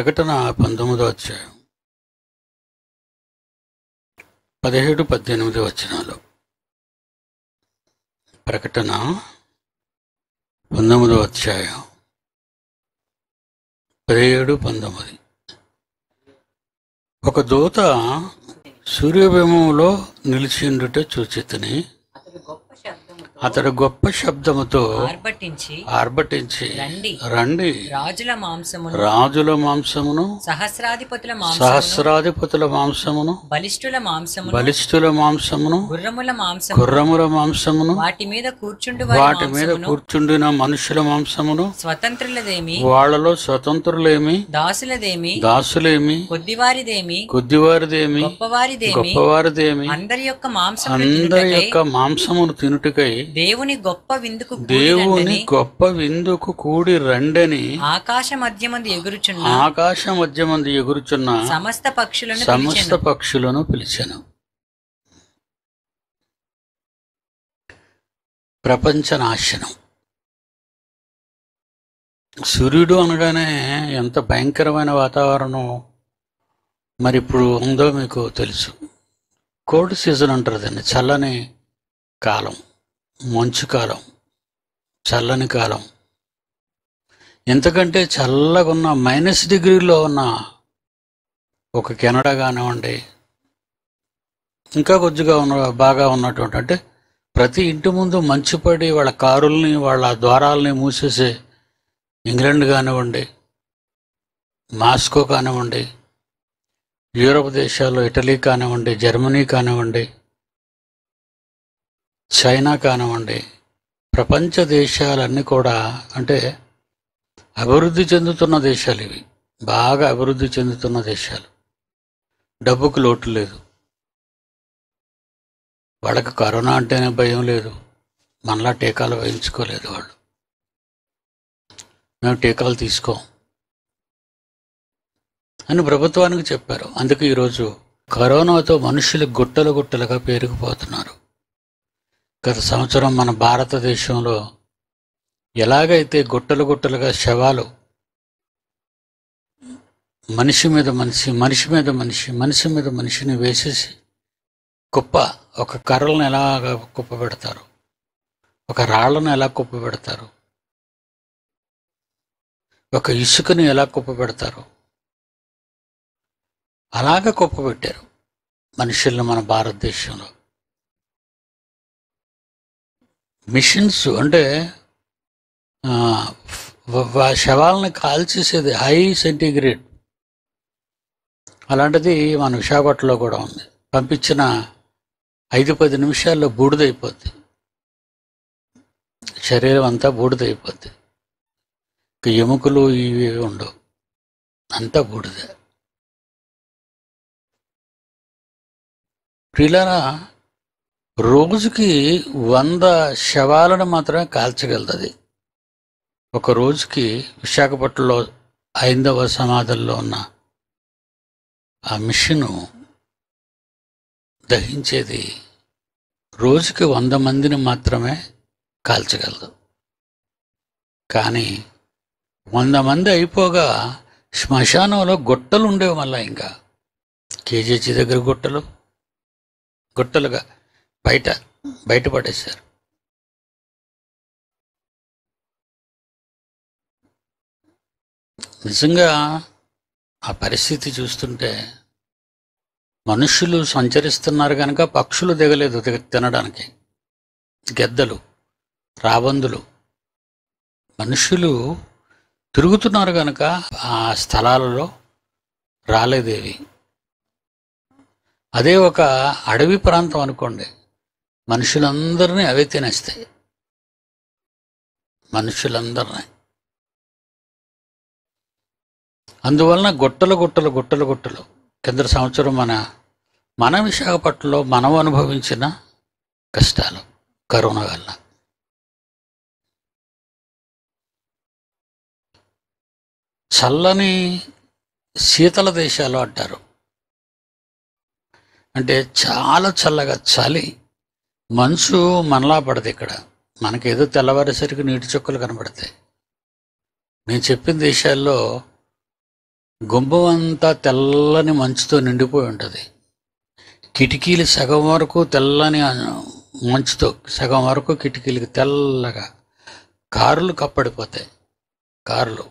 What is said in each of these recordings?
ప్రకటన పంతొమ్మిదో అధ్యాయం. పదిహేడు పద్దెనిమిది వచనాలు. ప్రకటన పంతొమ్మిదో అధ్యాయం. పదిహేడు పంతొమ్మిది. ఒక దూత సూర్యబింబంలో నిలిచిండుట చూచితిని అతడు గొప్ప శబ్దముతో ఆర్భటించి ఆర్భటించి రండి. రండి. రాజుల మాంసమును రాజుల మాంసమును సహస్రాధిపతుల సహస్రాధిపతుల మాంసమును బలిష్ఠుల మాంసమును బలిష్ఠుల మాంసమును గుర్రముల మాంసము గుర్రముల మాంసమును వాటి మీద కూర్చుండు వాటి మీద కూర్చుండిన మనుషుల మాంసమును స్వతంత్రులదేమి వాళ్ళలో స్వతంత్రులేమి దాసులదేమి దాసులేమి కొద్దివారిదేమి కొద్దివారిదేమి గొప్పవారిదేమి గొప్పవారిదేమి అందరి యొక్క మాంసం అందరి యొక్క మాంసమును తినుటకై దేవుని గొప్ప విందుకు దేవుని గొప్ప విందుకు కూడి రండని ఆకాశ మధ్యమందు ఎగురుచున్న ఆకాశ మధ్యమంది ఎగురుచున్న సమస్త పక్షులను సమస్త పక్షులను పిలిచాను. ప్రపంచ నాశనం. సూర్యుడు అనగానే ఎంత భయంకరమైన వాతావరణం మరి ఇప్పుడు ఉందో మీకు తెలుసు. కోల్డ్ సీజన్ అంటారు దాన్ని చల్లని కాలం. మంచు కాలం చల్లని కాలం. ఎంతకంటే చల్లగా ఉన్న మైనస్ డిగ్రీలో ఉన్న ఒక కెనడా కానివ్వండి ఇంకా కొద్దిగా ఉన్న బాగా ఉన్నటువంటి అంటే ప్రతి ఇంటి ముందు మంచు పడి వాళ్ళ కారుల్ని వాళ్ళ ద్వారాలని మూసేసే ఇంగ్లాండ్ కానివ్వండి మాస్కో కానివ్వండి యూరోప్ దేశాల్లో ఇటలీ కానివ్వండి జర్మనీ కానివ్వండి చైనా కానివ్వండి ప్రపంచ దేశాలన్నీ కూడా అంటే అభివృద్ధి చెందుతున్న దేశాలు ఇవి. బాగా అభివృద్ధి చెందుతున్న దేశాలు. డబ్బుకు లోటు లేదు. వాళ్ళకి కరోనా అంటేనే భయం లేదు. మనలా టీకాలు వేయించుకోలేదు వాళ్ళు. మేము టీకాలు తీసుకోం అని ప్రభుత్వానికి చెప్పారు. అందుకే ఈరోజు కరోనాతో మనుషులు గుట్టలు గుట్టలుగా పేరుకుపోతున్నారు. గత సంవత్సరం మన భారతదేశంలో ఎలాగైతే గుట్టలు గుట్టలుగా శవాలు మనిషి మీద మనిషి మనిషి మీద మనిషి మనిషి మీద మనిషిని వేసేసి కుప్ప ఒక కర్రలను ఎలాగ కుప్ప పెడతారు? ఒక రాళ్ళను ఎలా కుప్ప పెడతారు? ఒక ఇసుకను ఎలా కుప్ప పెడతారు? అలాగ కుప్ప పెట్టారు మనుషులను మన భారతదేశంలో. మిషన్స్ అంటే ఆ, శవాలను కాల్చేసేది హై సెంటిగ్రేడ్. అలాంటిది మన విశాఖపట్నంలో కూడా ఉంది. పంపించిన ఐదు పది నిమిషాల్లో బూడిదైపోద్ది. శరీరం అంతా బూడిదైపోద్ది. ఇక ఎముకలు ఇవి ఉండవు. అంతా బూడిద. ప్రియులారా రోజుకి వంద శవాలను మాత్రమే కాల్చగలదు ఒక రోజుకి విశాఖపట్నంలో ఐందవ సమాధుల్లో ఉన్న ఆ మిషను దహించేది రోజుకి వంద మందిని మాత్రమే కాల్చగలదు. కానీ వంద మంది అయిపోగా శ్మశానంలో గుట్టలు ఉండేవి మళ్ళీ ఇంకా. కేజీహెచ్ దగ్గర గుట్టలు గుట్టలుగా బయట బయటపడేశారు నిజంగా ఆ పరిస్థితి చూస్తుంటే మనుషులు సంచరిస్తున్నారు కనుక పక్షులు దిగలేదు తినడానికి. గెద్దలు రాబందులు. మనుషులు తిరుగుతున్నారు కనుక ఆ స్థలాలలో రాలేదేవి. అదే ఒక అడవి ప్రాంతం అనుకోండి. మనుషులందరినీ అవే తినేస్తాయి. మనుషులందరినీ. అందువలన గుట్టలు గుట్టలు గుట్టలు గుట్టలు. కింద సంవత్సరం మన మన విశాఖపట్నంలో మనం అనుభవించిన కష్టాలు కరోనా వల్ల. చల్లని శీతల దేశాలు అంటారు. అంటే చాలా చల్లగా చలి మంచు మనలా పడదు ఇక్కడ. మనకేదో తెల్లవారేసరికి నీటి చుక్కలు కనబడతాయి. నేను చెప్పిన దేశాల్లో గుంభం అంతా తెల్లని మంచుతో నిండిపోయి ఉంటుంది. కిటికీలు సగం వరకు తెల్లని మంచుతో సగం వరకు కిటికీలకి తెల్లగా కార్లు కప్పడిపోతాయి. కార్లు.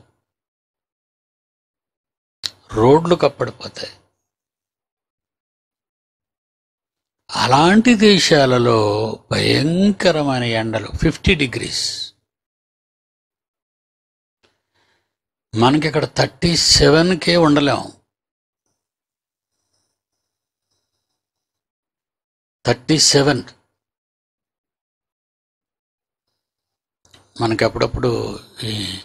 రోడ్లు కప్పడిపోతాయి. అలాంటి దేశాలలో భయంకరమైన ఎండలు ఫిఫ్టీ డిగ్రీస్. మనకి ఇక్కడ థర్టీ సెవెన్కే ఉండలేం. Thirty seven. మనకి అప్పుడప్పుడు ఈ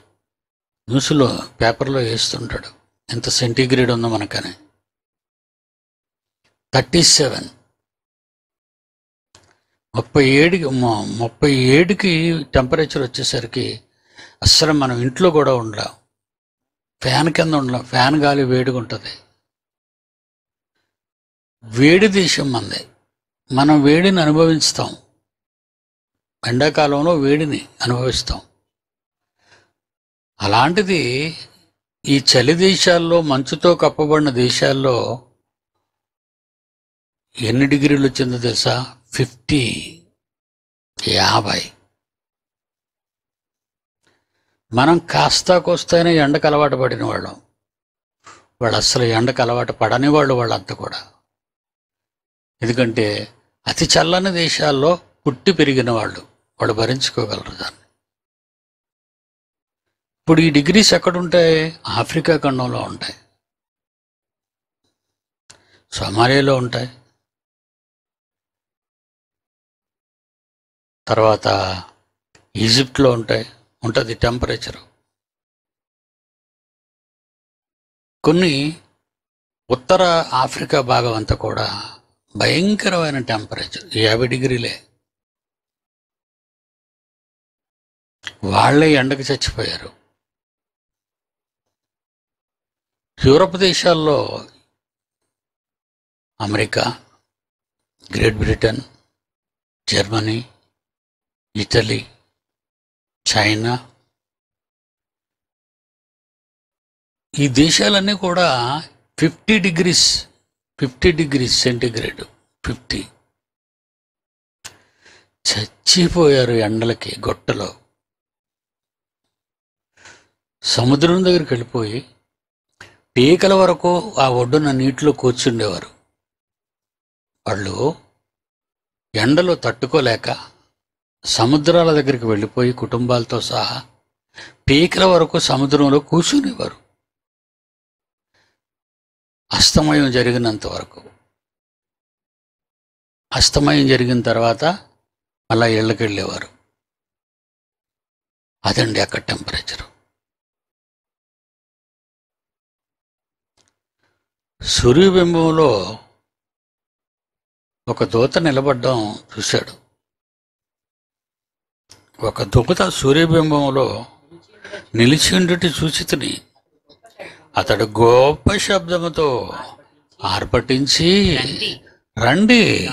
న్యూస్లో పేపర్లో వేస్తుంటాడు. ఎంత సెంటీగ్రేడ్ ఉందో మనకని. Thirty seven. ముప్పై ఏడుకి ముప్పై ఏడుకి టెంపరేచర్ వచ్చేసరికి అస్సలు మనం ఇంట్లో కూడా ఉండలేం. ఫ్యాన్ కింద ఉండలేం. ఫ్యాన్ గాలి వేడిగా ఉంటుంది. వేడి దేశం మంది. మనం వేడిని అనుభవిస్తాం. ఎండాకాలంలో వేడిని అనుభవిస్తాం. అలాంటిది ఈ చలి దేశాల్లో మంచుతో కప్పబడిన దేశాల్లో ఎన్ని డిగ్రీలు వచ్చిందో తెలుసా? ఫిఫ్టీ యాభై. మనం కాస్త కోస్తేనే ఎండకు అలవాటు పడిన వాళ్ళం. వాళ్ళు అస్సలు ఎండకు అలవాటు పడని వాళ్ళు వాళ్ళంతా కూడా. ఎందుకంటే అతి చల్లని దేశాల్లో పుట్టి పెరిగిన వాళ్ళు వాళ్ళు భరించుకోగలరు దాన్ని. ఇప్పుడు ఈ డిగ్రీస్ ఎక్కడుంటాయి? ఆఫ్రికా ఖండంలో ఉంటాయి. సోమాలియాలో ఉంటాయి. తర్వాత ఈజిప్ట్లో ఉంటాయి ఉంటుంది టెంపరేచరు. కొన్ని ఉత్తర ఆఫ్రికా భాగం అంతా కూడా భయంకరమైన టెంపరేచర్ యాభై డిగ్రీలే. వాళ్ళే ఎండకు చచ్చిపోయారు. యూరప్ దేశాల్లో America Great Britain Germany Italy China. ఈ దేశాలన్నీ కూడా fifty degrees fifty degrees centigrade fifty. చచ్చిపోయారు ఎండలకి గొట్టలో. సముద్రం దగ్గరికి వెళ్ళిపోయి పీకల వరకు ఆ ఒడ్డున నీటిలో కూర్చుండేవారు. వాళ్ళు ఎండలో తట్టుకోలేక సముద్రాల దగ్గరికి వెళ్ళిపోయి కుటుంబాలతో సహా పీకల వరకు సముద్రంలో కూర్చునేవారు. అస్తమయం జరిగినంత వరకు. అస్తమయం జరిగిన తర్వాత మళ్ళా ఇళ్ళకి వెళ్ళేవారు అదండి అక్కడ టెంపరేచరు. సూర్యబింబంలో ఒక దూత నిలబడ్డం చూశాడు. ఒక దొంగత సూర్యబింబంలో నిలిచిండుటి చూచితిని. అతడు గొప్ప శబ్దముతో ఆర్పటించి రండి.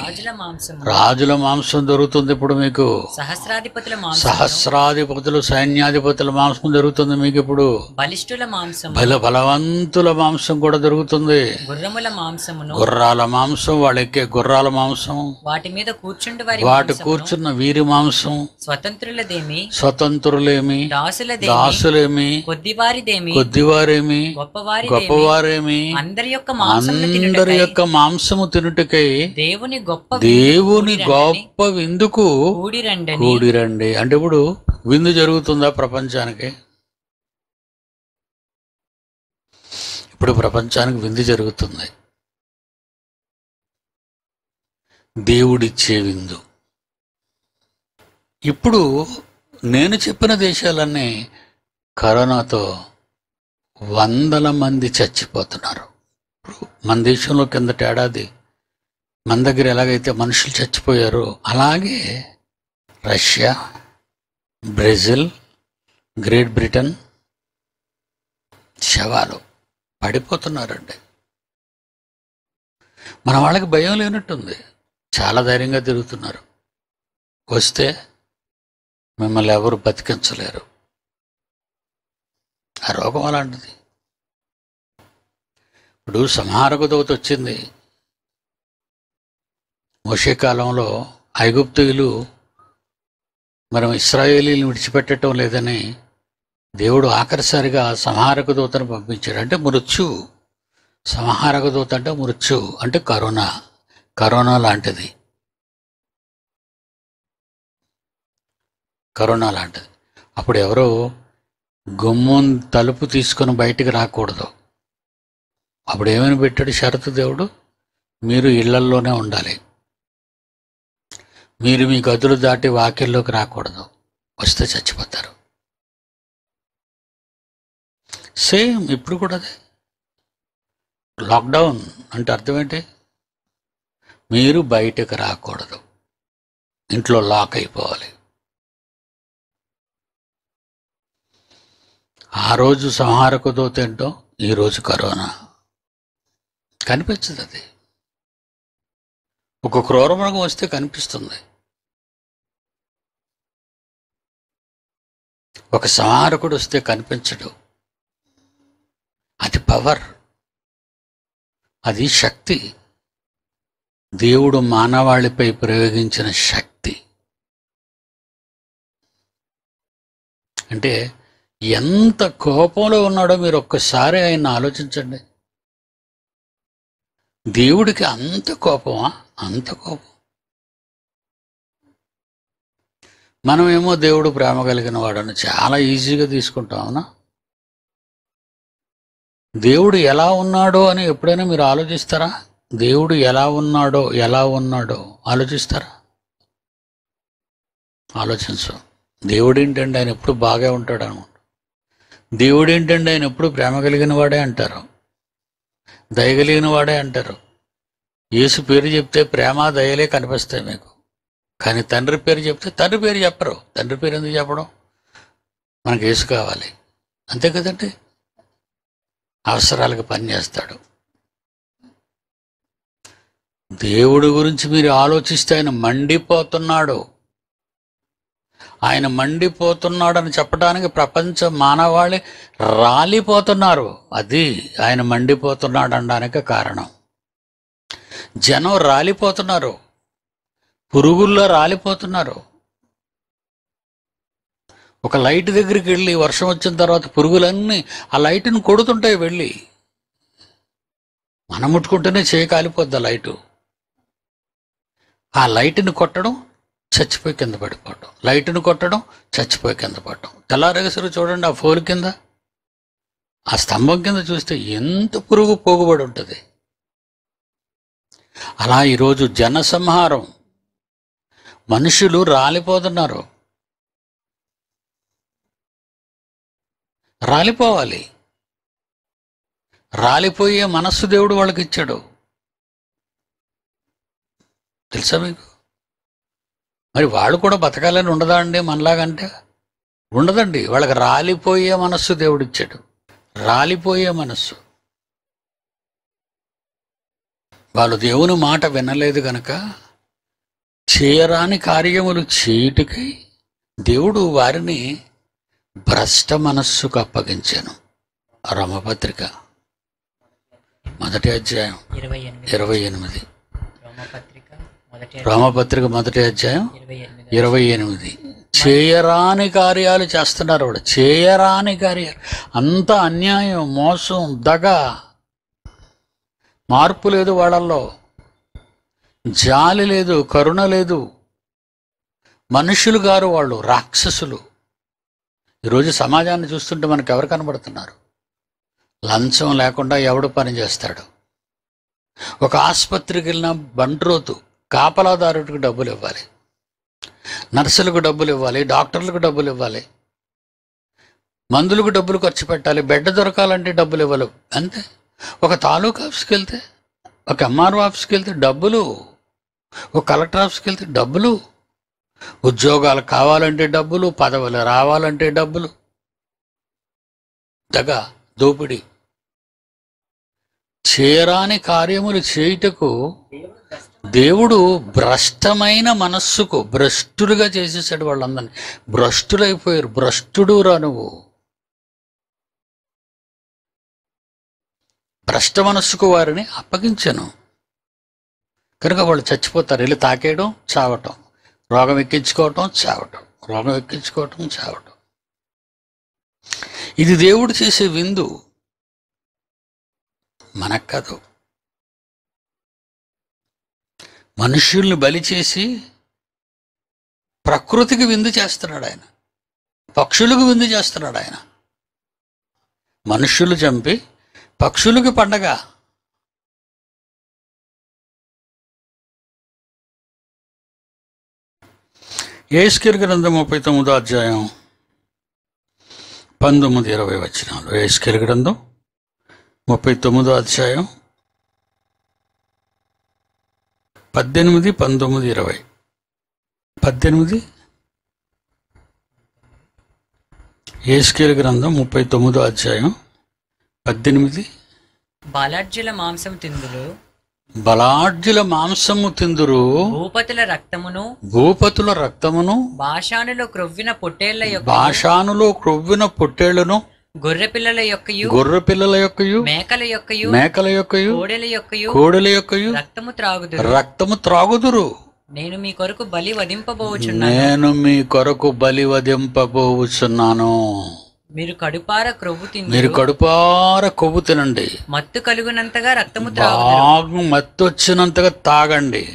రాజుల మాంసం దొరుకుతుంది ఇప్పుడు మీకు. సహస్రాధిపతుల సహస్రాధిపతులు సైన్యాధిపతుల మాంసం దొరుకుతుంది మీకు ఇప్పుడు. బలిష్ఠుల మాంసము. బల బలవంతుల మాంసం కూడా దొరుకుతుంది. గుర్రముల మాంసమును. గుర్రాల మాంసం వాళ్ళు ఎక్కే గుర్రాల మాంసం వాటి మీద కూర్చుండి వారి వాటి కూర్చున్న వీరి మాంసం స్వతంత్రులదేమి? స్వతంత్రులేమి? దాసులదేమి? దాసులేమి? కొద్దివారిదేమి? కొద్దివారేమి? గొప్పవారిదేమి? గొప్పవారేమి? అందరి యొక్క అందరి యొక్క మాంసము తినుటకై. దేవుని గొప్ప దేవుని గొప్ప విందుకు కూడిరండని కూడిరండి. అంటే ఇప్పుడు విందు జరుగుతుందా ప్రపంచానికి? ఇప్పుడు ప్రపంచానికి విందు జరుగుతుంది. దేవుడిచ్చే విందు. ఇప్పుడు నేను చెప్పిన దేశాలన్నీ కరోనాతో వందల మంది చచ్చిపోతున్నారు. ఇప్పుడు మన దేశంలో కిందటి ఏడాది మన దగ్గర ఎలాగైతే మనుషులు చచ్చిపోయారో అలాగే రష్యా బ్రెజిల్ గ్రేట్ బ్రిటన్ శవాలు పడిపోతున్నారండి. మన వాళ్ళకి భయం లేనట్టుంది. చాలా ధైర్యంగా తిరుగుతున్నారు. వస్తే మిమ్మల్ని ఎవరు బతికించలేరు. ఆ రోగం అలాంటిది. ఇప్పుడు సంహారక దోత వచ్చింది. మోషే కాలంలో ఐగుప్తులు మనం ఇస్రాయేలీని విడిచిపెట్టడం లేదని దేవుడు ఆఖరిసారిగా సంహారక దూతను పంపించాడు. అంటే మృత్యు. సంహారక దూత అంటే మృత్యు అంటే కరోనా. కరోనా లాంటిది. కరోనా లాంటిది. అప్పుడు ఎవరో గుమ్మం తలుపు తీసుకొని బయటికి రాకూడదు. అప్పుడు ఏమని పెట్టాడు షరతు దేవుడు? మీరు ఇళ్ళల్లోనే ఉండాలి. మీరు మీ గదులు దాటి వాకిల్లోకి రాకూడదు. వస్తే చచ్చిపోతారు. సేమ్ ఇప్పుడు కూడా అదే. లాక్డౌన్ అంటే అర్థం ఏంటి? మీరు బయటకు రాకూడదు. ఇంట్లో లాక్ అయిపోవాలి. ఆ రోజు సంహారకుతో దూత ఏంటో ఈరోజు కరోనా. కనిపించదు అది. ఒక క్రూరమృగం వస్తే కనిపిస్తుంది. ఒక సంహారకుడు వస్తే కనిపించడు. అది పవర్ అది శక్తి. దేవుడు మానవాళిపై ప్రయోగించిన శక్తి. అంటే ఎంత కోపంలో ఉన్నాడో మీరు ఒక్కసారి ఆయన ఆలోచించండి. దేవుడికి అంత కోపమా? అంత కోపం. మనమేమో దేవుడు ప్రేమ కలిగిన వాడని చాలా ఈజీగా తీసుకుంటాం అవునా? దేవుడు ఎలా ఉన్నాడో అని ఎప్పుడైనా మీరు ఆలోచిస్తారా? దేవుడు ఎలా ఉన్నాడో ఎలా ఉన్నాడో ఆలోచిస్తారా? ఆలోచించు. దేవుడు ఏంటండి ఆయన ఎప్పుడు బాగా ఉంటాడు అనుకుంటా. దేవుడు ఏంటండి ఆయన ఎప్పుడు ప్రేమ కలిగిన వాడే అంటారు. దయగలిగిన వాడే అంటారు. యేసు పేరు చెప్తే ప్రేమ దయలే కనిపిస్తాయి మీకు. కానీ తండ్రి పేరు చెప్తే తండ్రి పేరు చెప్పరు. తండ్రి పేరు ఎందుకు చెప్పడం? మనకి యేసు కావాలి. అంతే కదండి? అవసరాలకు పనిచేస్తాడు దేవుడి గురించి మీరు ఆలోచిస్తే ఆయన మండిపోతున్నాడు. ఆయన మండిపోతున్నాడు అని చెప్పడానికి ప్రపంచ మానవాళి రాలిపోతున్నారు. అది ఆయన మండిపోతున్నాడు అనడానికి కారణం. జనం రాలిపోతున్నారు. పురుగుల్లో రాలిపోతున్నారు. ఒక లైట్ దగ్గరికి వెళ్ళి వర్షం వచ్చిన తర్వాత పురుగులన్నీ ఆ లైట్ని కొడుతుంటాయి వెళ్ళి మనం ముట్టుకుంటేనే చేయి కాలిపోద్ది ఆ లైటు. ఆ లైట్ని కొట్టడం చచ్చిపోయి కింద పడిపోవడం. లైట్ని కొట్టడం చచ్చిపోయి కింద పడటం తెల్లారగసరు చూడండి ఆ ఫోల్ కింద. ఆ స్తంభం కింద చూస్తే ఎంత పురుగు పోగుబడి ఉంటుంది. అలా ఈరోజు జనసంహారం మనుషులు రాలిపోతున్నారు. రాలిపోవాలి. రాలిపోయే మనస్సు దేవుడు వాళ్ళకి ఇచ్చాడు తెలుసా మీకు? మరి వాళ్ళు కూడా బతకాలని ఉండదా అండి మనలాగంటే ఉండదండి. వాళ్ళకి రాలిపోయే మనస్సు దేవుడు ఇచ్చాడు రాలిపోయే మనస్సు. వాళ్ళు దేవుని మాట వినలేదు గనక చేయరాని కార్యములు చేయుటకై దేవుడు వారిని భ్రష్ట మనస్సుకు అప్పగించాను. రమపత్రిక మొదటి అధ్యాయం ఇరవై ఎనిమిది. రోమపత్రిక మొదటి అధ్యాయం ఇరవై ఎనిమిది. ఇరవై ఎనిమిది. చేయరాని కార్యాలు చేస్తున్నారు వాడు. చేయరాని కార్యాలు. అంత అన్యాయం మోసం దగ మార్పు లేదు వాళ్ళల్లో. జాలి లేదు కరుణ లేదు. మనుషులు గారు వాళ్ళు రాక్షసులు. ఈరోజు సమాజాన్ని చూస్తుంటే మనకు ఎవరు కనబడుతున్నారు? లంచం లేకుండా ఎవడు పని చేస్తాడు? ఒక ఆసుపత్రికి వెళ్ళిన బంట్రోతు కాపలాదారుడికి డబ్బులు ఇవ్వాలి. నర్సులకు డబ్బులు ఇవ్వాలి డాక్టర్లకు డబ్బులు ఇవ్వాలి. మందులకు డబ్బులు ఖర్చు పెట్టాలి బెడ్ దొరకాలంటే డబ్బులు ఇవ్వాలి అంతే. ఒక తాలూకా ఆఫీస్కి వెళ్తే ఒక ఎంఆర్ఓ ఆఫీస్కి వెళ్తే డబ్బులు ఒక కలెక్టర్ ఆఫీస్కి వెళ్తే డబ్బులు. ఉద్యోగాలు కావాలంటే డబ్బులు పదవులు రావాలంటే డబ్బులు. దగ దోపిడి. చేరాని కార్యములు చేయుటకు దేవుడు భ్రష్టమైన మనస్సుకు భ్రష్టులుగా చేసేసాడు వాళ్ళందరినీ. భ్రష్టులైపోయారు భ్రష్టుడు రా నువ్వు. భ్రష్ట మనస్సుకు వారిని అప్పగించను. కనుక వాళ్ళు చచ్చిపోతారు. వెళ్ళి తాకేయడం చావటం. రోగం ఎక్కించుకోవటం చావటం. రోగం ఎక్కించుకోవటం చావటం. ఇది దేవుడు చేసే విందు. మనకు కాదు. మనుష్యుల్ని బలి చేసి ప్రకృతికి విందు చేస్తున్నాడు ఆయన. పక్షులకు విందు చేస్తున్నాడు ఆయన. మనుష్యులు చంపి పక్షులకి పండగ. ఏస్కిర్ గ్రంథం ముప్పై తొమ్మిదో అధ్యాయం పంతొమ్మిది ఇరవై వచ్చినాలు ఏస్కిర్ గ్రంథం ముప్పై తొమ్మిదో అధ్యాయం పద్దెనిమిది పంతొమ్మిది ఇరవై. పద్దెనిమిది? ఏస్కేల్ గ్రంథం ముప్పై తొమ్మిదో అధ్యాయం పద్దెనిమిది? బాలార్జుల మాంసం తిందులు. బలాఢ్యుల మాంసము తిందురు. భూపతుల రక్తమును భూపతుల రక్తమును భాషానులో క్రొవ్విన పొట్టేళ్ళ యొక్క భాషానులో క్రొవ్విన పొట్టేళ్ళను గొర్రె పిల్లల యొక్కయు గొర్రె పిల్లల యొక్కయు మేకల యొక్కయు మేకల యొక్కయు కోడెల యొక్కయు కోడెల యొక్కయు రక్తము త్రాగుదురు. రక్తము త్రాగుదురు. నేను మీ కొరకు బలి వధింపబోచున్నాను. నేను మీ కొరకు బలి వధింపబోచున్నాను. మీరు కడుపార క్రొవ్వు మీరు కడుపార కొవ్వు తినండి. మత్తు కలుగునంతగా రక్తము బాగా మత్తు వచ్చినంతగా తాగండి.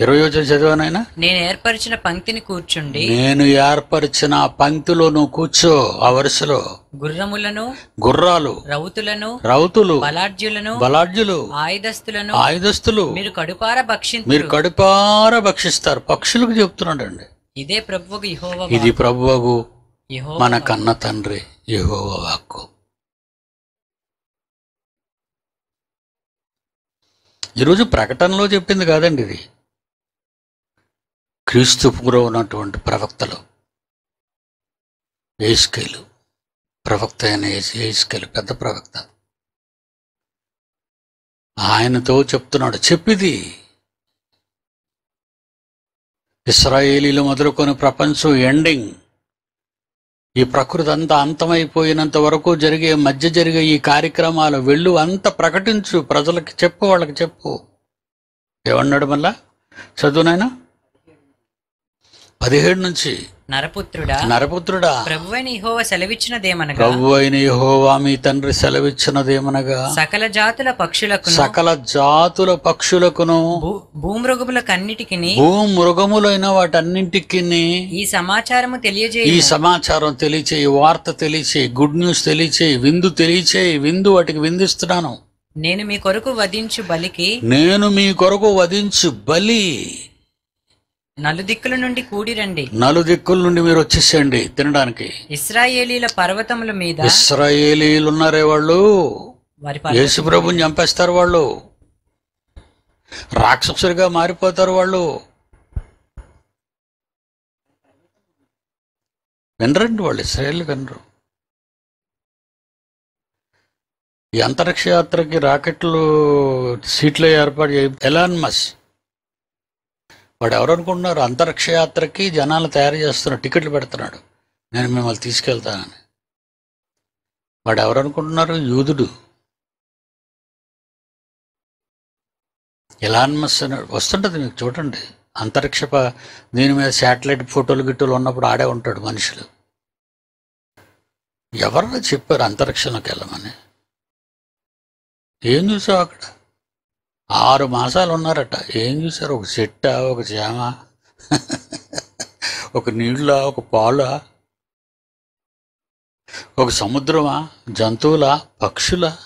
ఇరవై వచ్చి చదివానైనా? నేను ఏర్పరిచిన పంక్తిని కూర్చుండి. నేను ఏర్పరిచిన పంక్తిలో నువ్వు కూర్చో ఆ వరుసలో. గుర్రములను గుర్రాలు రౌతులను రౌతులు బలార్జులను బలాఢ్యులు ఆయుధస్తులను ఆయుధస్తులు మీరు కడుపార మీరు భక్షింతురు కడుపార భక్షిస్తారు. పక్షులకు చెప్తున్నాడండి. ఇదే ప్రభువుకు యెహోవా ఇది ప్రభువగు యెహోవా మన కన్న తండ్రి యెహోవ వాక్కు. ఈరోజు ప్రకటనలో చెప్పింది కాదండి ఇది. క్రీస్తు ఉన్నటువంటి ప్రవక్తలు ఏస్కేలు ప్రవక్త అయిన ఏస్- ఏస్కేలు పెద్ద ప్రవక్త. ఆయనతో చెప్తున్నాడు చెప్పిది ఇస్రాయేలీలు మొదలుకొని ప్రపంచం ఎండింగ్. ఈ ప్రకృతి అంతా అంతమైపోయినంత వరకు జరిగే మధ్య జరిగే ఈ కార్యక్రమాలు వెళ్ళు అంత ప్రకటించు ప్రజలకి చెప్పు వాళ్ళకి చెప్పు. ఏమన్నాడు మళ్ళా? చదువునైనా పదిహేడు నుంచి. నరపుత్రుడా నరపుత్రుడా. ప్రభువైన యెహోవా సెలవిచ్చినదేమనగా. ప్రభు అయిన యెహోవా మీ తండ్రి సెలవిచ్చినదేమనగా. సకల జాతుల పక్షులకును సకల జాతుల పక్షులకును. భూ- భూమృగములకన్నిటికిని భూ మృగములైన వాటన్నింటికి ఈ సమాచారము ఈ తెలియజేయ సమాచారం తెలియచేయి వార్త తెలియచేయి గుడ్ న్యూస్ తెలియచేయి విందు తెలియచేయి విందు వాటికి విందిస్తున్నాను. నేను మీ కొరకు వధించు బలికి నేను మీ కొరకు వధించు బలి. నలుదిక్కుల నుండి కూడి రండి నలు దిక్కుల నుండి మీరు వచ్చేసేయండి తినడానికి. ఇస్రాయేలీల పర్వతముల మీద ఇస్రాయేలీలు ఉన్నారే వాళ్ళు యేసు ప్రభుని చంపేస్తారు వాళ్ళు. రాక్షసుడిగా మారిపోతారు వాళ్ళు. వినరండి వాళ్ళు ఇస్రాయేల్ వినరు. ఈ అంతరిక్ష యాత్రకి రాకెట్లు సీట్లు ఏర్పాటు చేయ ఎలాన్ మస్ వాడు ఎవరు అనుకుంటున్నారు అంతరిక్ష యాత్రకి జనాలు తయారు చేస్తున్న టికెట్లు పెడుతున్నాడు. నేను మిమ్మల్ని తీసుకెళ్తానని. వాడు ఎవరు అనుకుంటున్నారు యూదుడు ఎలాన్మస్ వస్తుంటుంది మీకు చూడండి. అంతరిక్ష దీని మీద శాటిలైట్ ఫోటోలు గిట్టోలు ఉన్నప్పుడు ఆడే ఉంటాడు మనుషులు. ఎవరన్నా చెప్పారు అంతరిక్షంలోకి వెళ్ళమని? ఏం చూసావు అక్కడ? ఆరు మాసాలు ఉన్నారట ఏం చూసారు ఒక చెట్ట? ఒక చేమ? ఒక నీళ్ళ? ఒక పాల? ఒక సముద్రమా? జంతువుల? పక్షుల?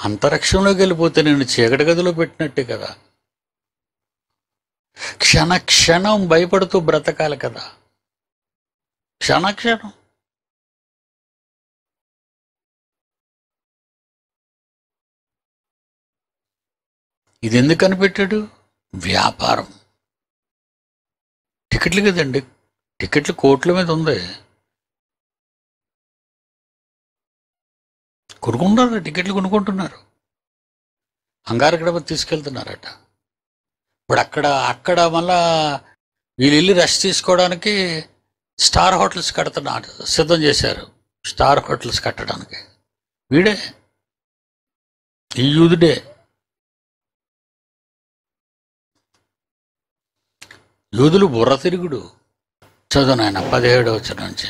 అంతరిక్షంలోకి వెళ్ళిపోతే నేను చీకటి గదిలో పెట్టినట్టే కదా. క్షణ క్షణం భయపడుతూ బ్రతకాలి కదా. క్షణ క్షణం ఇది ఎందుకు కనిపెట్టాడు? వ్యాపారం. టికెట్లు కదండి. టికెట్లు కోట్ల మీద ఉంది. కొనుక్కుంటారు టికెట్లు కొనుక్కుంటున్నారు. అంగారగడప తీసుకెళ్తున్నారట. ఇప్పుడు అక్కడ అక్కడ మళ్ళా వీళ్ళు వెళ్ళి రెస్ట్ తీసుకోవడానికి స్టార్ హోటల్స్ కడుతున్నారు సిద్ధం చేశారు. స్టార్ హోటల్స్ కట్టడానికి. వీడే. ఈ యూదుడే. యూదులు బుర్ర తిరుగుడు. చదువు నాయన పదిహేడు వచ్చిన నుంచి.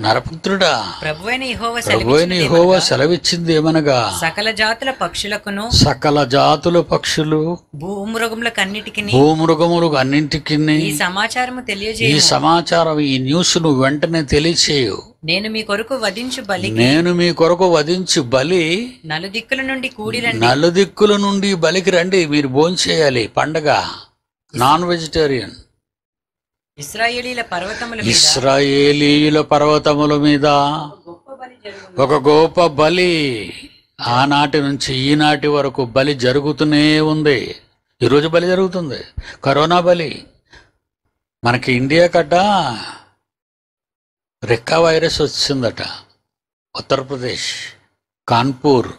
నరపుత్రుడా ప్రభు అయిన యెహోవా సెలవిచ్చింది ఏమనగా? సకల జాతుల పక్షులకును సకల జాతుల పక్షులు భూమృగములకన్నిటికి భూమృగములు అన్నింటికి ఈ సమాచారము ఈ తెలియజేయ సమాచారం ఈ న్యూస్ను వెంటనే తెలియచేయు. నేను మీ కొరకు వధించు బలికి నేను మీ కొరకు వధించి బలి. నలుదిక్కుల నుండి కూడి నలుదిక్కుల నుండి బలికి రండి. మీరు భోంచేయాలి. పండగ. Non vegetarian. ఇస్రాయేలీల పర్వతముల మీద ఇస్రాయేలీయుల పర్వతముల మీద. ఒక గొప్ప బలి ఆనాటి నుంచి ఈనాటి వరకు బలి జరుగుతూనే ఉంది. ఈరోజు బలి జరుగుతుంది. కరోనా బలి. మనకి ఇండియా కట్ట రెక్కా వైరస్ వచ్చిందట. ఉత్తరప్రదేశ్ కాన్పూర్.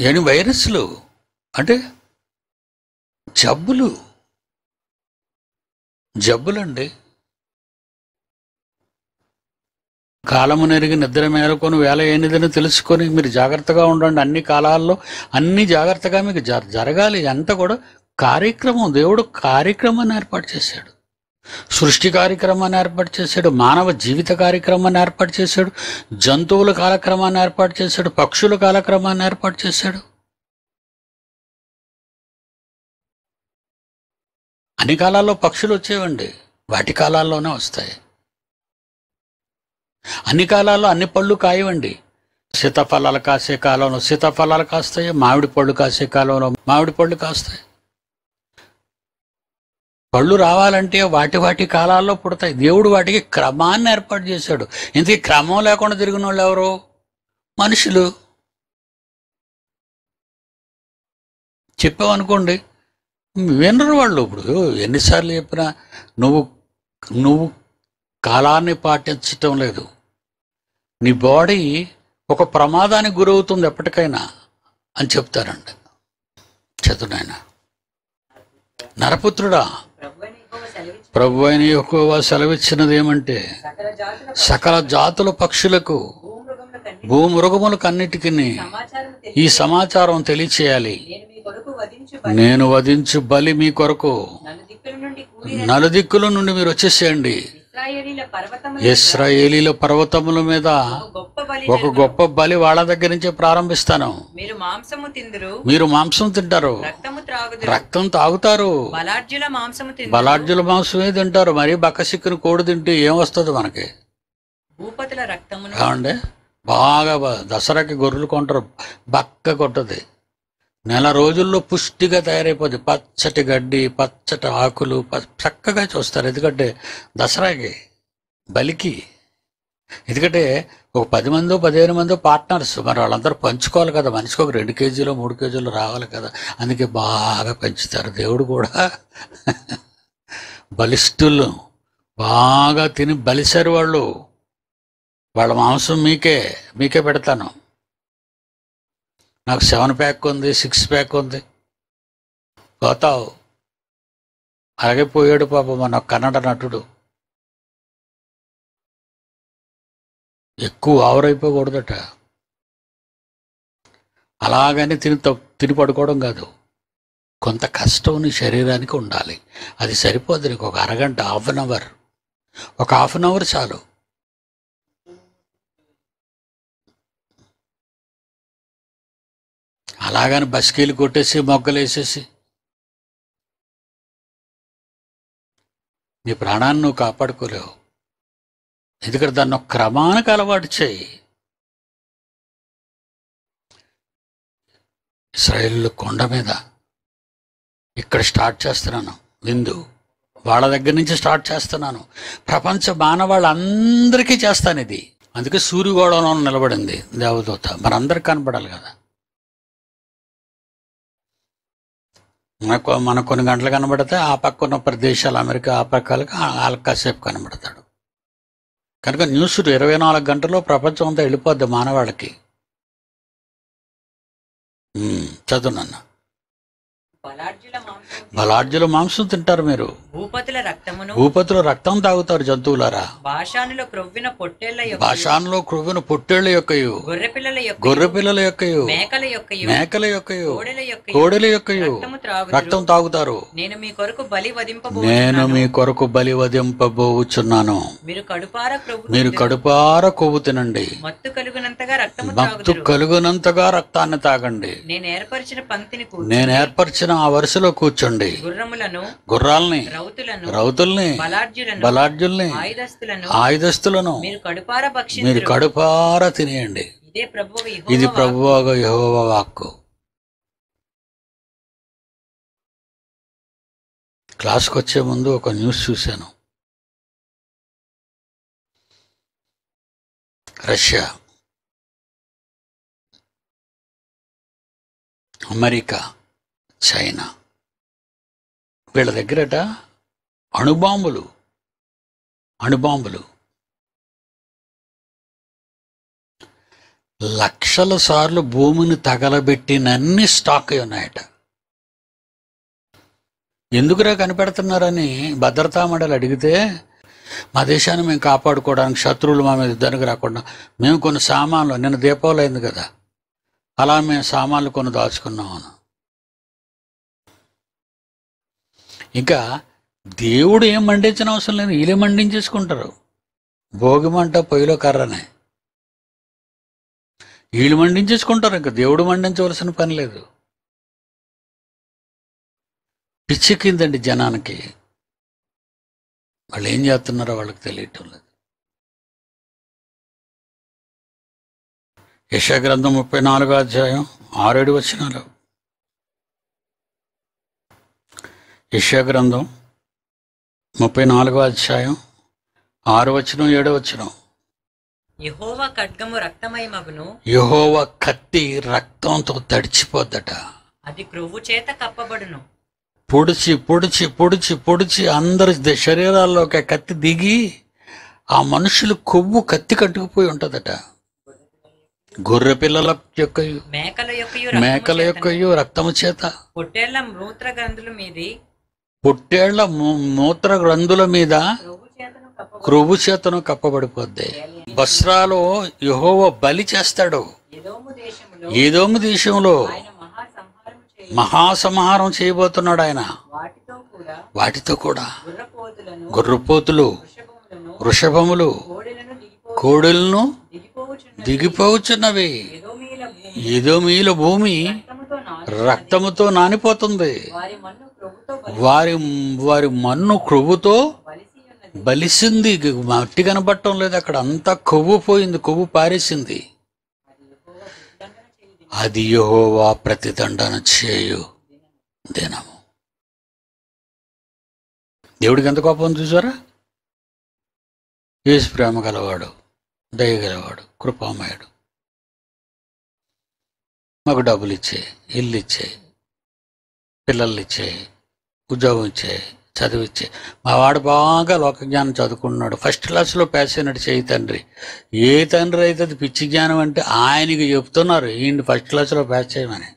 ఏని వైరస్లు? అంటే జబ్బులు. జబ్బులండి. కాలము నెరిగి నిద్ర మేలుకొని వేల ఏనిదని తెలుసుకొని మీరు జాగ్రత్తగా ఉండండి. అన్ని కాలాల్లో అన్ని జాగ్రత్తగా మీకు జ- జరగాలి. అంతా కూడా కార్యక్రమం దేవుడు కార్యక్రమాన్ని ఏర్పాటు చేశాడు. సృష్టి కార్యక్రమాన్ని ఏర్పాటు చేశాడు. మానవ జీవిత కార్యక్రమాన్ని ఏర్పాటు చేశాడు. జంతువుల కాలక్రమాన్ని ఏర్పాటు చేశాడు. పక్షుల కాలక్రమాన్ని ఏర్పాటు చేశాడు. అన్ని కాలాల్లో పక్షులు వచ్చేవండి. వాటి కాలాల్లోనే వస్తాయి. అన్ని కాలాల్లో అన్ని పళ్ళు కాయవండి. సీతాఫలాలు కాసే కాలంలో సీతాఫలాలు కాస్తాయి మామిడి పళ్ళు కాసే కాలంలో మామిడి పళ్ళు కాస్తాయి. పళ్ళు రావాలంటే వాటి వాటి కాలాల్లో పుడతాయి. దేవుడు వాటికి క్రమాన్ని ఏర్పాటు చేశాడు. ఇంతకీ క్రమం లేకుండా తిరిగిన వాళ్ళు ఎవరు? మనుషులు. చెప్పామనుకోండి వినరు వాళ్ళు ఇప్పుడు. ఎన్నిసార్లు చెప్పినా నువ్వు నువ్వు కాలాన్ని పాటించటం లేదు. నీ బాడీ ఒక ప్రమాదానికి గురవుతుంది ఎప్పటికైనా అని చెప్తారండి చతునాయన నరపుత్రుడా ప్రభు అయిన ఎక్కువ సెలవిచ్చినది ఏమంటే సకల జాతుల పక్షులకు భూమృగములకు అన్నిటికీ ఈ సమాచారం తెలియచేయాలి. నేను వధించు బలి మీ కొరకు. నలుదిక్కుల నుండి మీరు వచ్చేసేయండి. ఇస్రాయేలీల పర్వతముల మీద ఒక గొప్ప బలి వాళ్ళ దగ్గర నుంచే ప్రారంభిస్తాను. మీరు మాంసము తిందురు. మీరు మాంసం తింటారు. రక్తము రక్తం తాగుతారు. బలార్జుల మాంసము తింటారు. మరి బక్కసిక్కుని కోడి తింటే ఏం వస్తుంది మనకి? భూపతుల రక్తమును కావండి బాగా దసరాకి గొర్రెలు కొంటారు. బక్క కొట్టది. నెల రోజుల్లో పుష్టిగా తయారైపోద్ది. పచ్చటి గడ్డి పచ్చటి ఆకులు ప- చక్కగా చూస్తారు. ఎందుకంటే దసరాకి బలికి. ఎందుకంటే ఒక పది మందో పదిహేను మందో పార్ట్నర్స్ మరి వాళ్ళందరూ పంచుకోవాలి కదా. మనిషికి ఒక రెండు కేజీలు మూడు కేజీలు రావాలి కదా. అందుకే బాగా పెంచుతారు. దేవుడు కూడా బలిష్ఠులు బాగా తిని బలిసారు వాళ్ళు. వాళ్ళ మాంసం మీకే మీకే పెడతాను. నాకు సెవెన్ ప్యాక్ ఉంది సిక్స్ ప్యాక్ ఉంది. పోతావు. అలాగే పోయాడు పాపం మన కన్నడ నటుడు. ఎక్కువ ఆవరైపోకూడదట అలాగని తిని తిని పడుకోవడం కాదు. కొంత కష్టం నీ శరీరానికి ఉండాలి. అది సరిపోదు నీకు. ఒక అరగంట హాఫ్ అన్ అవర్. ఒక హాఫ్ అన్ అవర్ చాలు. అలాగని బస్కీలు కొట్టేసి మొగ్గలు వేసేసి నీ ప్రాణాన్ని నువ్వు కాపాడుకోలేవు. ఎందుకంటే దాన్ని ఒక క్రమానికి అలవాటు చేయి. ఇస్రాయిల్ కొండ మీద ఇక్కడ స్టార్ట్ చేస్తున్నాను. విందు వాళ్ళ దగ్గర నుంచి స్టార్ట్ చేస్తున్నాను. ప్రపంచ మానవాళ్ళందరికీ చేస్తాను ఇది అందుకే సూర్యగోడంలో నిలబడింది దేవదూత. మనందరికి కనపడాలి కదా. మనకు మన కొన్ని గంటలు కనబడితే ఆ పక్క ఉన్న ప్రదేశాలు అమెరికా ఆ పక్కలకు వాళ్ళకి కాసేపు కనబడతాడు. కనుక న్యూస్ ఇరవై నాలుగు గంటల్లో ప్రపంచం అంతా వెళ్ళిపోద్ది మానవాళికి చదువునన్నా బలాఢ్యుల మాంసం తింటారు మీరు. భూపతుల రక్తమును భూపతిలో రక్తం తాగుతారు జంతువులారా? భాషానులో క్రొవ్విన పొట్టేళ్ళ యొక్క భాషాన్లో క్రువిన పొట్టేళ్ళ యొక్కయు. గొర్రె పిల్లల యొక్క గొర్రె పిల్లల యొక్కయు. మేకల యొక్క మేకల కోడెల యొక్క కోడెల త్రాగు రక్తం తాగుతారు. నేను మీ కొరకు బలి వధింపబో నేను మీ కొరకు బలి వధింపబోచున్నాను. మీరు కడుపార మీరు కడుపార కొవ్వు తినండి. మత్తు కలుగునంతగా రక్తము భక్తు త్రాగుదురు. కలుగునంతగా రక్తాన్ని తాగండి. నేను ఏర్పరిచిన పంక్తిని నేను ఏర్పరిచిన ఆ వరుసలో కూర్చోండి. గుర్రములను గుర్రాల్ని రౌతులను బలాఢ్యుల్ని ఆయుధస్తులను మీరు కడుపార తినేయండి. ఇదే ప్రభు ఇది ప్రభువాగ యెహోవా వాక్కు. క్లాస్కి వచ్చే ముందు ఒక న్యూస్ చూశాను. రష్యా. అమెరికా. చైనా. వీళ్ళ దగ్గరట అణుబాంబులు. అణుబాంబులు. లక్షల సార్లు భూమిని తగలబెట్టినన్ని స్టాక్ ఉన్నాయట. ఎందుకురా కనిపెడుతున్నారని భద్రతా మండలి అడిగితే మా దేశాన్ని మేము కాపాడుకోవడానికి శత్రువులు మా మీద యుద్ధానికి రాకుండా మేము కొన్ని సామాన్లు నిన్న దీపావళి అయింది కదా అలా మేము సామాన్లు కొన్ని దాచుకున్నాము ఇంకా దేవుడు ఏం మండించిన అవసరం లేదు. వీళ్ళే మండించేసుకుంటారు. భోగి మంట పొయ్యిలో కర్రనే. వీళ్ళు మండించేసుకుంటారు ఇంకా. దేవుడు మండించవలసిన పని లేదు. పిచ్చెక్కిందండి జనానికి. వాళ్ళు ఏం చేస్తున్నారో వాళ్ళకి తెలియటం లేదు. యశా గ్రంథం ముప్పై నాలుగో అధ్యాయం ఆరేడు వచనాలు. యశా గ్రంథం ముప్పై నాలుగో అధ్యాయం ఆరు వచనం ఏడో వచనం. యెహోవా ఖడ్గము రక్తమయమగును యహోవ కత్తి రక్తంతో తడిచిపోద్దట. అది క్రొవ్వు చేత కప్పబడును. పొడిచి పొడిచి పొడిచి పొడిచి అందరి శరీరాల్లోకి కత్తి దిగి ఆ మనుషులు కొవ్వు కత్తి కట్టుకుపోయి ఉంటదట. గొర్రె పిల్లల యొక్క మేకల యొక్క మేకల యొక్క రక్తము చేత. పొట్టేళ్ళ మూత్ర గ్రంథుల మీది పొట్టేళ్ళ మూ- మూత్ర గ్రంథుల మీద క్రొవ్వు చేతను కప్పబడిపోద్ది. బస్రాలో యహోవ బలి చేస్తాడు. ఏదోము దేశంలో మహాసంహారం చేయబోతున్నాడు ఆయన. వాటితో కూడా గుర్రపోతులు వృషభములు కోడెలను దిగిపోవచ్చున్నవి ఏదో మీల భూమి రక్తముతో నానిపోతుంది. వారి వారి మన్ను క్రొవ్వుతో బలిసింది. మట్టి కనబడటం లేదు అక్కడ అంతా కొవ్వు పోయింది కొవ్వు పారేసింది. అది యహోవా ప్రతిదండన చేయు దినము. దేవుడికి ఎంత కోపం చూసారా? యేసు ప్రేమ గలవాడు దయ గలవాడు కృపామయుడు. మాకు డబ్బులు ఇచ్చే ఇల్లు ఇచ్చే పిల్లలు ఇచ్చే ఉద్యోగం ఇచ్చే చదివిచ్చే. మా వాడు బాగా లోకజ్ఞానం చదువుకున్నాడు. ఫస్ట్ క్లాస్లో పాస్ అయినట్టు చేయి తండ్రి. ఏ తండ్రి అయితే అది పిచ్చి జ్ఞానం అంటే ఆయనకి చెప్తున్నారు ఈయన ఫస్ట్ క్లాస్లో పాస్ చేయమని.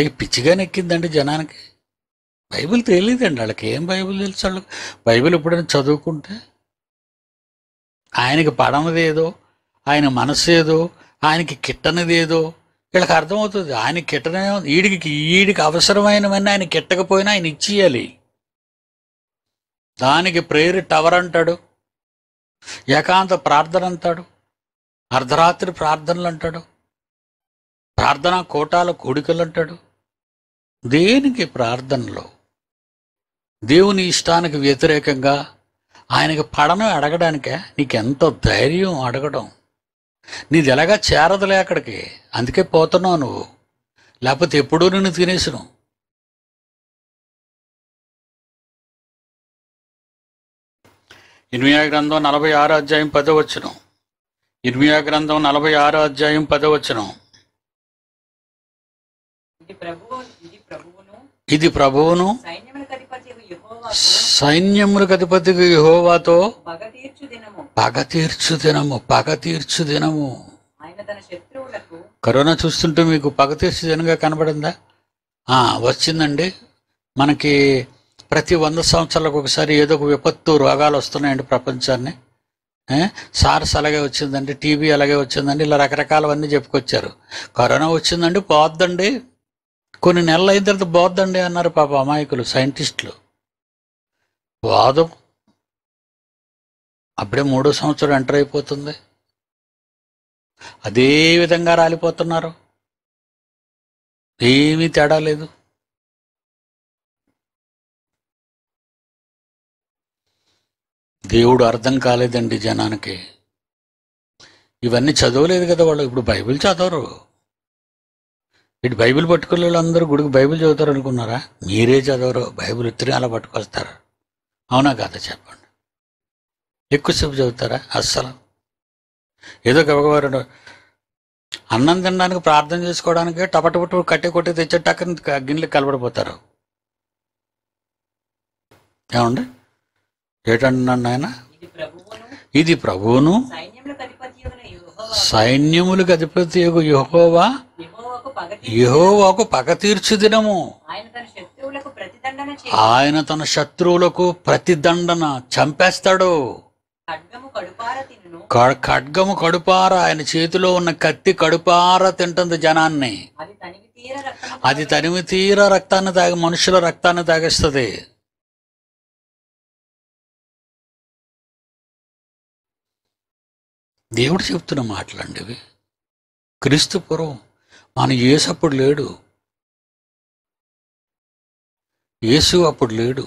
ఇక పిచ్చిగా నెక్కిందండి జనానికి. బైబిల్ తెలియదండి వాళ్ళకి. ఏం బైబిల్ తెలుసు వాళ్ళకి? బైబిల్ ఎప్పుడైనా చదువుకుంటే? ఆయనకి పడమదేదో ఆయన మనసు ఏదో ఆయనకి కిట్టనిది ఏదో వీళ్ళకి అర్థమవుతుంది. ఆయన కిట్టనే ఈడికి ఈడికి అవసరమైనవన్నీ ఆయన కిట్టకపోయినా ఆయన ఇచ్చేయాలి. దానికి ప్రేయర్ టవర్ అంటాడు. ఏకాంత ప్రార్థన అంటాడు. అర్ధరాత్రి ప్రార్థనలు అంటాడు. ప్రార్థన కోటాల కోడికలు అంటాడు. దేనికి ప్రార్థనలో? దేవుని ఇష్టానికి వ్యతిరేకంగా ఆయనకి పడను అడగడానికే నీకెంత ధైర్యం అడగడం? నీది ఎలాగా చేరదులే అక్కడికి. అందుకే పోతున్నావు నువ్వు. లేకపోతే ఎప్పుడూ నిన్ను తినేసును ఇర్మియా గ్రంథం నలభై ఆరో అధ్యాయం పదవచ్చును ఇర్మియా గ్రంథం నలభై ఆరో అధ్యాయం పదవచ్చును ఇది ప్రభువును సైన్యములకు అధిపతి అధిపతికి యెహోవాతో పగ తీర్చు దినము. పగ తీర్చు దినము కరోనా చూస్తుంటే మీకు పగ తీర్చు దినంగా కనబడిందా? ఆ, వచ్చిందండి. మనకి ప్రతి వంద సంవత్సరాలకు ఒకసారి ఏదో ఒక విపత్తు రోగాలు వస్తున్నాయండి ప్రపంచాన్ని? సార్స్ అలాగే వచ్చిందండి టీబీ అలాగే వచ్చిందండి ఇలా రకరకాలవన్నీ చెప్పుకొచ్చారు. కరోనా వచ్చిందండి పోద్దండి. కొన్ని నెలలు అయిన తర్వాత పోద్దండి అన్నారు పాప అమాయకులు సైంటిస్టులు. వాదు. అప్పుడే మూడో సంవత్సరం ఎంటర్ అయిపోతుంది. అదే విధంగా రాలిపోతున్నారు. ఏమీ తేడా లేదు. దేవుడు అర్థం కాలేదండి జనానికి. ఇవన్నీ చదవలేదు కదా వాళ్ళు. ఇప్పుడు బైబిల్ చదవరు. ఇటు బైబిల్ పట్టుకునే వాళ్ళందరూ గుడికి బైబిల్ చదువుతారు అనుకున్నారా మీరే చదవరు. బైబిల్ ఇద్దరు అలా పట్టుకొస్తారు. అవునా కాదా చెప్పండి. ఎక్కువసేపు చదువుతారా? అస్సలు. ఏదో గబగబారు అన్నం తినడానికి ప్రార్థన చేసుకోవడానికి టపటపటు కట్టి కొట్టి తెచ్చే టక్కన గిన్నెలు కలబడిపోతారు. ఏమండి? ఏంటంటున్నాను నాయన ఇది ప్రభువును. సైన్యములకు అధిపతి యెహోవా. యహోవాకు పగ తీర్చు. దినము. ఆయన తన శత్రువులకు ప్రతిదండన చంపేస్తాడు. ఖడ్గము కడుపార ఆయన చేతిలో ఉన్న కత్తి కడుపార తింటుంది జనాన్ని. అది తనివి తీర రక్తాన్ని తాగి మనుషుల రక్తాన్ని తాగిస్తుంది. దేవుడు చెప్తున్న మాటలండి ఇవి. క్రీస్తు పూర్వం మన యేసు అప్పుడు లేడు. యేసు అప్పుడు లేడు.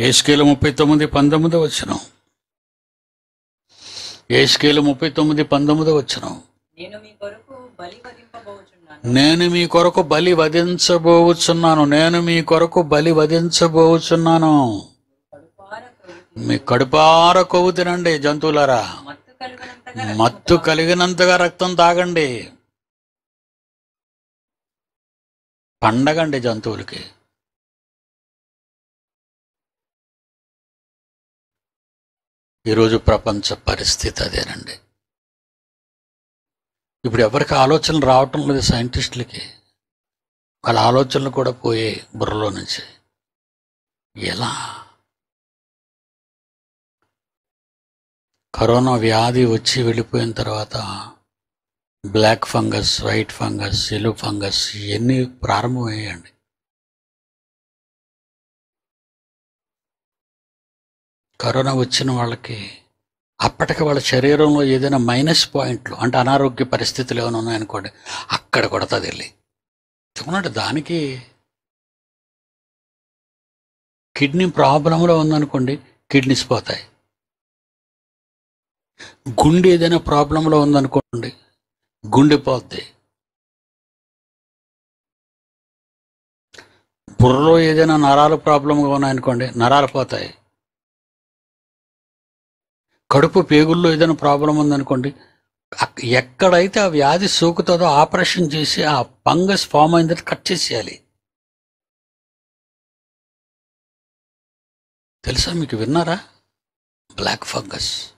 ఏసుకేలు ముప్పై తొమ్మిది పంతొమ్మిది వచ్చినాం ఏసుకేలు ముప్పై తొమ్మిది పంతొమ్మిది వచ్చినాం నేను మీ కొరకు బలి వధింపబోచున్నాను. నేను మీ కొరకు బలి వధించబోచున్నాను. నేను మీ కొరకు బలి వధించబోచున్నాను. మీ కడుపార కొవ్వు తినండి జంతువులారా. మత్తు కలిగినంతగా రక్తం తాగండి. పండగండి జంతువులకి. ఈరోజు ప్రపంచ పరిస్థితి అదేనండి. ఇప్పుడు ఎవరికి ఆలోచనలు రావటం లేదు సైంటిస్టులకి. వాళ్ళ ఆలోచనలు కూడా పోయే బుర్రలో నుంచి. ఎలా? కరోనా వ్యాధి వచ్చి వెళ్ళిపోయిన తర్వాత black fungus white fungus yellow fungus ఇవన్నీ ప్రారంభమయ్యాయండి. కరోనా వచ్చిన వాళ్ళకి అప్పటికి వాళ్ళ శరీరంలో ఏదైనా మైనస్ పాయింట్లు అంటే అనారోగ్య పరిస్థితులు ఏమైనా ఉన్నాయనుకోండి అక్కడ కొడతాది వెళ్ళి. చూడండి దానికి కిడ్నీ ప్రాబ్లంలో ఉందనుకోండి కిడ్నీస్ పోతాయి. గుండె ఏదైనా ప్రాబ్లంలో ఉందనుకోండి గుండె పోద్ది. బుర్రలో ఏదైనా నరాలు ప్రాబ్లంగా ఉన్నాయనుకోండి నరాలు పోతాయి. కడుపు పేగుల్లో ఏదైనా ప్రాబ్లం ఉందనుకోండి ఎక్కడైతే ఆ వ్యాధి సోకుతుందో ఆపరేషన్ చేసి ఆ ఫంగస్ ఫామ్ అయిందని కట్ చేసేయాలి. తెలుసా మీకు విన్నారా? Black fungus.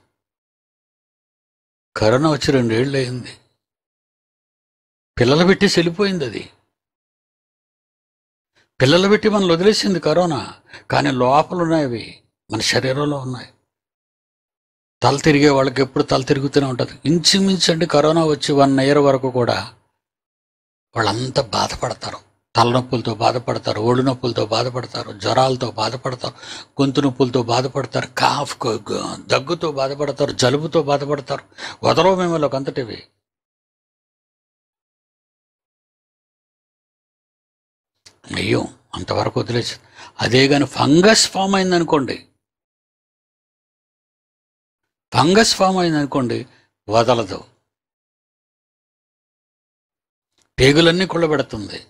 కరోనా వచ్చి రెండేళ్ళు అయింది పిల్లలు పెట్టి వెళ్ళిపోయింది అది. పిల్లలు పెట్టి మనల్ని వదిలేసింది కరోనా. కానీ లోపలు ఉన్నాయి అవి. మన శరీరంలో ఉన్నాయి. తల తిరిగే వాళ్ళకి ఎప్పుడు తల తిరుగుతూనే ఉంటుంది. ఇంచుమించు అండి కరోనా వచ్చి వన్ ఇయర్ వరకు కూడా వాళ్ళంతా బాధపడతారు. తలనొప్పులతో బాధపడతారు ఒళ్ళు నొప్పులతో బాధపడతారు జ్వరాలతో బాధపడతారు గొంతు నొప్పులతో బాధపడతారు కాఫ్ దగ్గుతో బాధపడతారు జలుబుతో బాధపడతారు. వదలవు మేము అంతటివి. అయ్యో అంతవరకు వదిలేసి అదే కానీ ఫంగస్ ఫామ్ అయిందనుకోండి. ఫంగస్ ఫామ్ అయిందనుకోండి వదలదు. పేగులన్నీ కుళ్ళబెడుతుంది.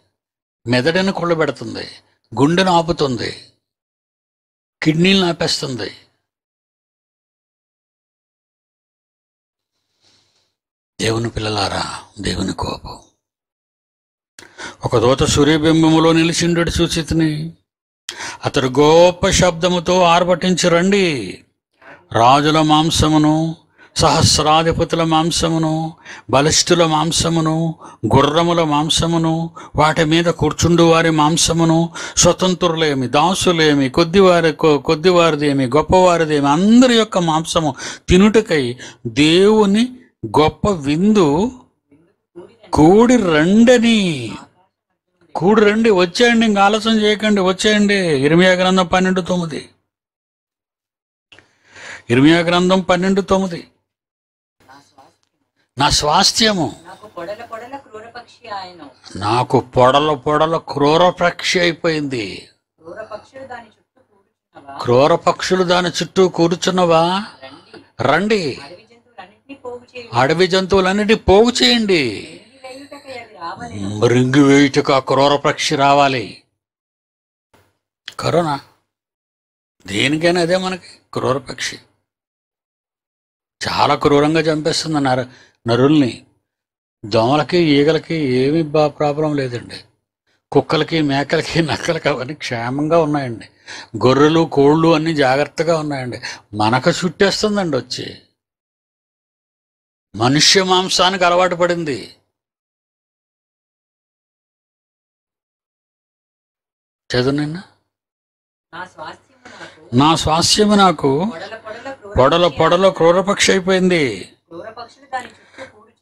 మెదడుని కుళ్ళబెడుతుంది గుండెను ఆపుతుంది కిడ్నీలను ఆపేస్తుంది. దేవుని పిల్లలారా దేవుని కోపం. ఒక దూత సూర్యబింబములో నిలిచిండు సూచితిని. అతడు గొప్ప శబ్దముతో ఆర్భటించి రండి. రాజుల మాంసమును సహస్రాధిపతుల మాంసమును బలిష్ఠుల మాంసమును గుర్రముల మాంసమును వాటి మీద కూర్చుండు వారి మాంసమును స్వతంత్రులేమి దాసులేమి కొద్దివారి కొద్దివారిదేమి గొప్పవారిదేమి అందరి యొక్క మాంసము తినుటకై దేవుని గొప్ప విందు కూడి రండని. కూడి రండి వచ్చేయండి ఇంకా ఆలస్యం చేయకండి వచ్చేయండి. ఇరవై గ్రంథం పన్నెండు తొమ్మిది. ఇరిమియా గ్రంథం పన్నెండు తొమ్మిది. నా స్వాస్థ్యము. నాకు పొడల పొడల క్రూర పక్షి అయిపోయింది. క్రూర పక్షులు దాని చుట్టూ కూర్చున్నవా? రండి. అడవి జంతువులన్నిటి పోగు చేయండి. మరింగి వేయుటకు ఆ క్రూర పక్షి రావాలి. కరోనా. దేనికైనా అదే మనకి క్రూర పక్షి. చాలా క్రూరంగా చంపేస్తుంది నర నరుల్ని. దోమలకి ఈగలకి ఏమీ బా ప్రాబ్లం లేదండి. కుక్కలకి మేకలకి నక్కలకి అవన్నీ క్షేమంగా ఉన్నాయండి. గొర్రెలు కోళ్ళు అన్నీ జాగ్రత్తగా ఉన్నాయండి. మనకు చుట్టేస్తుందండి వచ్చి. మనుష్య మాంసానికి అలవాటు పడింది. చదువు నిన్న? నా స్వాస్థ్యము నాకు నా స్వాస్థ్యము నాకు పొడల పొడల క్రూర పక్షి క్రూరపక్షి అయిపోయింది.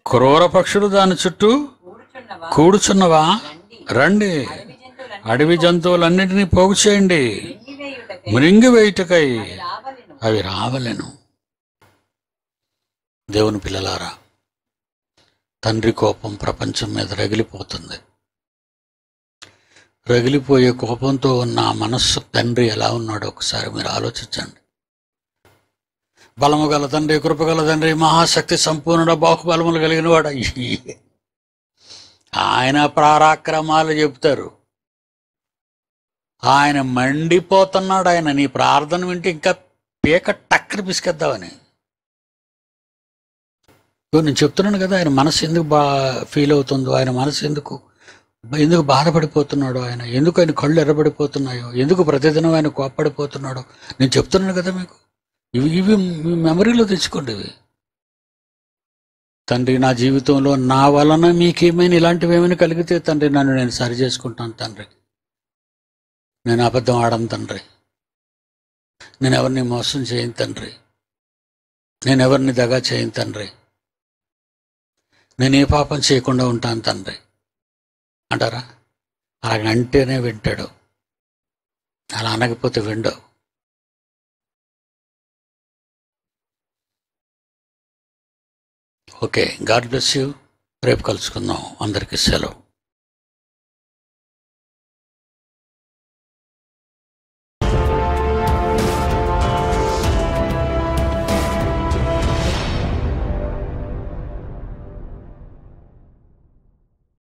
క్రూర పక్షులు దాని చుట్టూ కూడుచున్నవా? రండి. అడవి జంతువులన్నింటినీ పోగు చేయండి. వేయుటకై మృంగి వేయుటకై అవి రావలేను. దేవుని పిల్లలారా తండ్రి కోపం ప్రపంచం మీద రగిలిపోతుంది. రగిలిపోయే కోపంతో ఉన్న మనస్సు తండ్రి ఎలా ఉన్నాడో ఒకసారి మీరు ఆలోచించండి. బలము గల తండ్రి కృపగల తండ్రి మహాశక్తి సంపూర్ణ బాహుబలములు కలిగిన వాడు. ఆయన ప్రారాక్రమాలు చెప్తారు ఆయన మండిపోతున్నాడు ఆయన. నీ ప్రార్థన వింటే ఇంకా పీక టక్కన పిసికేద్దామని. నేను చెప్తున్నాను కదా ఆయన మనసు ఎందుకు బా ఫీల్ అవుతుందో ఆయన మనసు ఎందుకు ఎందుకు బాధపడిపోతున్నాడో ఆయన? ఎందుకు ఆయన కళ్ళు ఎర్రబడిపోతున్నాయో? ఎందుకు ప్రతిదినం ఆయన కోప్పడిపోతున్నాడో? నేను చెప్తున్నాను కదా మీకు. ఇవి ఇవి మీ మెమరీలో తెచ్చుకోండి ఇవి. తండ్రి నా జీవితంలో నా వలన మీకేమైనా ఇలాంటివి ఏమైనా కలిగితే తండ్రి నన్ను నేను సరి చేసుకుంటాను తండ్రి. నేను అబద్ధం ఆడను తండ్రి. నేను ఎవరిని మోసం చేయను తండ్రి. నేను ఎవరిని దగా చేయను తండ్రి. నేను ఏ పాపం చేయకుండా ఉంటాను తండ్రి. అంటారా? అలాగంటేనే వింటాడు. అలా అనకపోతే విండవు. ఓకే. God bless you. రేపు కలుసుకుందాం. అందరికీ సెలవు.